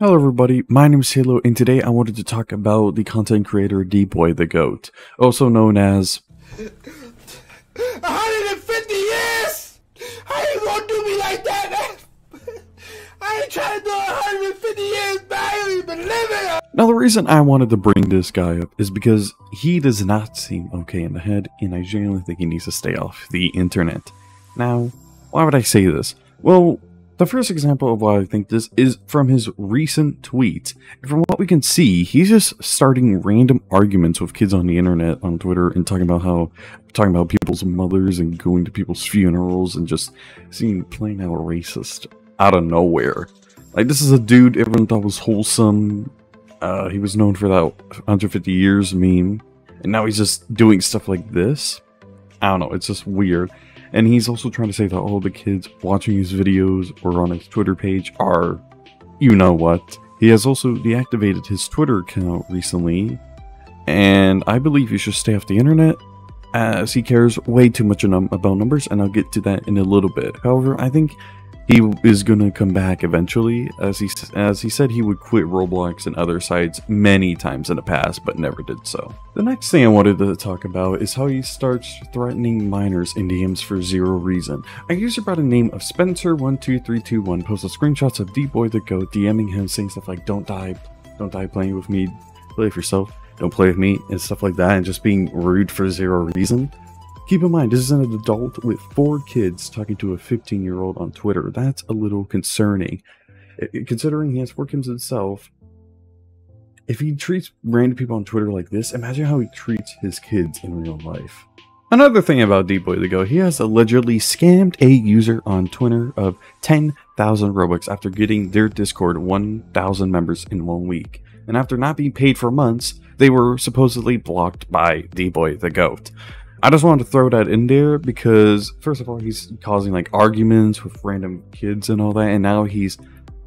Hello everybody, my name is Halo and today I wanted to talk about the content creator D-Boy the Goat, also known as 150 years! How you gonna do me like that? I ain't trying to do 150 years, man. I ain't even living. Now the reason I wanted to bring this guy up is because he does not seem okay in the head and I genuinely think he needs to stay off the internet. Now, why would I say this? Well, the first example of why I think this is from his recent tweet. From what we can see, he's just starting random arguments with kids on the internet, on Twitter, and talking about how, talking about people's mothers and going to people's funerals and just seeming plain out racist out of nowhere. Like, this is a dude everyone thought was wholesome. Uh, he was known for that 150 years meme. And now he's just doing stuff like this. I don't know, it's just weird. And he's also trying to say that all the kids watching his videos or on his Twitter page are, you know what. He has also deactivated his Twitter account recently, and I believe he should stay off the internet as he cares way too much about numbers, and I'll get to that in a little bit. However, I think he is going to come back eventually, as he as he said he would quit Roblox and other sites many times in the past, but never did so. The next thing I wanted to talk about is how he starts threatening minors in DMs for zero reason. A user by the name of Spencer12321 posted screenshots of D-Boy the Goat DMing him saying stuff like "Don't die, don't die playing with me, play with yourself." Don't play with me and stuff like that, and just being rude for zero reason. Keep in mind, this is an adult with four kids talking to a 15 year old on Twitter. That's a little concerning. Considering he has four kids himself, if he treats random people on Twitter like this, imagine how he treats his kids in real life. Another thing about D-Boy the Goat, he has allegedly scammed a user on Twitter of 10,000 Robux after getting their Discord 1,000 members in one week. And after not being paid for months, they were supposedly blocked by D-Boy the Goat. I just wanted to throw that in there because, first of all, he's causing like arguments with random kids and all that, and now he's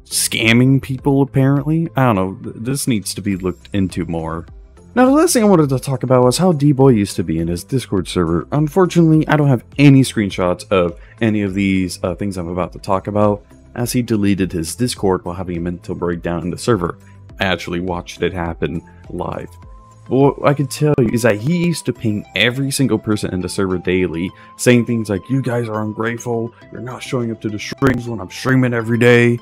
scamming people apparently. I don't know, this needs to be looked into more. Now, the last thing I wanted to talk about was how D-Boy used to be in his Discord server. Unfortunately, I don't have any screenshots of any of these uh, things I'm about to talk about, as he deleted his Discord while having a mental breakdown in the server. I actually watched it happen live. But what I can tell you is that he used to ping every single person in the server daily, saying things like, you guys are ungrateful, you're not showing up to the streams when I'm streaming every day.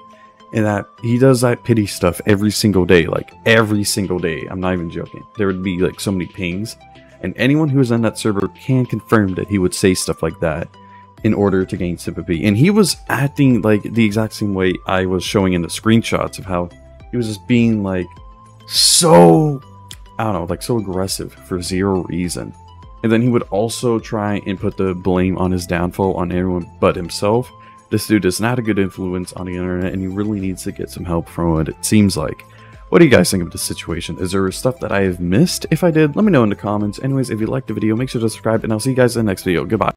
And that he does that pity stuff every single day, like every single day. I'm not even joking. There would be like so many pings. And anyone who is on that server can confirm that he would say stuff like that in order to gain sympathy. And he was acting like the exact same way I was showing in the screenshots of how he was just being like so I don't know, like so aggressive for zero reason. And then he would also try and put the blame on his downfall on anyone but himself. This dude is not a good influence on the internet and he really needs to get some help from what it seems like. What do you guys think of this situation? Is there stuff that I have missed? If I did, let me know in the comments. Anyways, if you liked the video, make sure to subscribe and I'll see you guys in the next video. Goodbye.